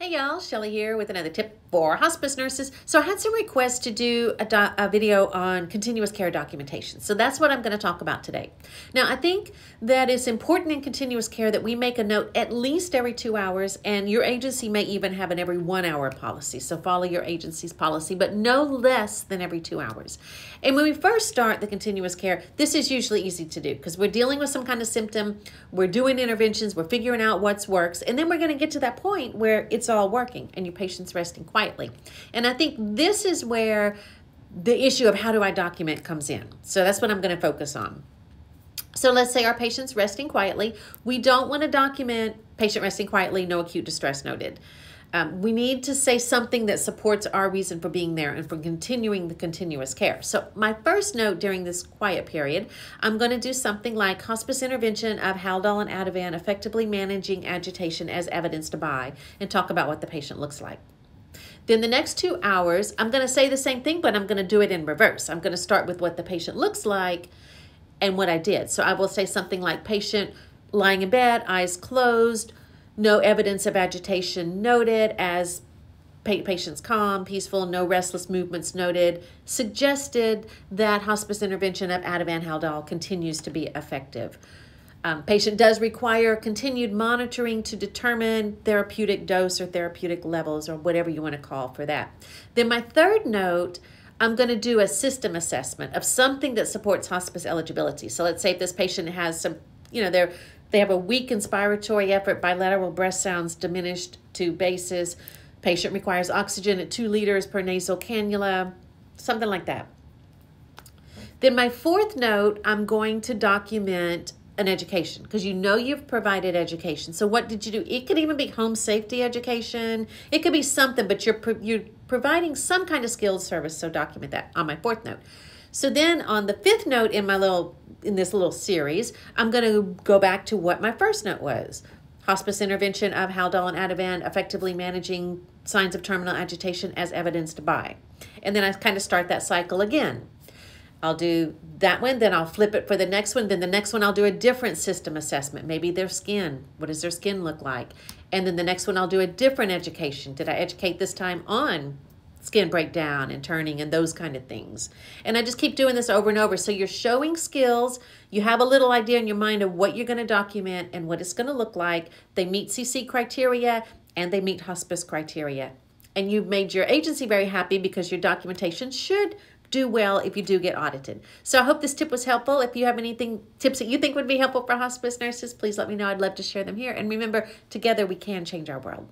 Hey y'all, Shelly here with another tip for hospice nurses. So I had some requests to do a, a, video on continuous care documentation. So that's what I'm going to talk about today. Now I think that it's important in continuous care that we make a note at least every two hours and your agency may even have an every one hour policy. So follow your agency's policy, but no less than every two hours. And when we first start the continuous care, this is usually easy to do because we're dealing with some kind of symptom, we're doing interventions, we're figuring out what's works, and then we're going to get to that point where it's all working and your patient's resting quietly. And I think this is where the issue of how do I document comes in. So that's what I'm going to focus on. So let's say our patient's resting quietly. We don't want to document patient resting quietly, no acute distress noted. Um, we need to say something that supports our reason for being there and for continuing the continuous care. So my first note during this quiet period, I'm going to do something like hospice intervention of Haldol and Ativan effectively managing agitation as evidenced by and talk about what the patient looks like. Then the next two hours, I'm going to say the same thing, but I'm going to do it in reverse. I'm going to start with what the patient looks like and what I did. So I will say something like patient lying in bed, eyes closed, no evidence of agitation noted as patient's calm, peaceful, no restless movements noted, suggested that hospice intervention of Ativan Haldol continues to be effective. Um, patient does require continued monitoring to determine therapeutic dose or therapeutic levels or whatever you want to call for that. Then my third note, I'm going to do a system assessment of something that supports hospice eligibility. So let's say if this patient has some, you know, they're they have a weak inspiratory effort, bilateral breath sounds diminished to bases. Patient requires oxygen at two liters per nasal cannula, something like that. Then my fourth note, I'm going to document an education because you know you've provided education. So what did you do? It could even be home safety education. It could be something, but you're you're providing some kind of skilled service. So document that on my fourth note. So then on the fifth note in my little in this little series, I'm going to go back to what my first note was. Hospice intervention of Haldol and Ativan effectively managing signs of terminal agitation as evidenced by. And then I kind of start that cycle again. I'll do that one, then I'll flip it for the next one. Then the next one, I'll do a different system assessment. Maybe their skin. What does their skin look like? And then the next one, I'll do a different education. Did I educate this time on skin breakdown and turning and those kind of things. And I just keep doing this over and over. So you're showing skills. You have a little idea in your mind of what you're going to document and what it's going to look like. They meet CC criteria and they meet hospice criteria. And you've made your agency very happy because your documentation should do well if you do get audited. So I hope this tip was helpful. If you have anything tips that you think would be helpful for hospice nurses, please let me know. I'd love to share them here. And remember, together we can change our world.